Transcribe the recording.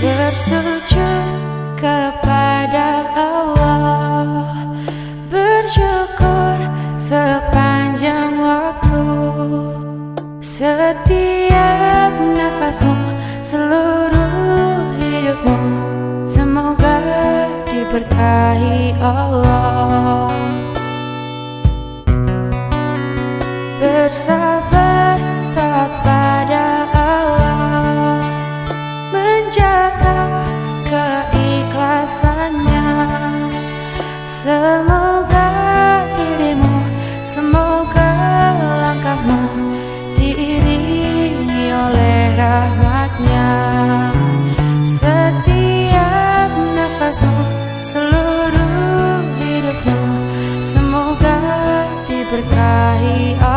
Bersujud Setiap nafasmu, seluruh hidupmu. Semoga diberkahi Allah. Bersabar tak pada Allah. Menjaga seluruh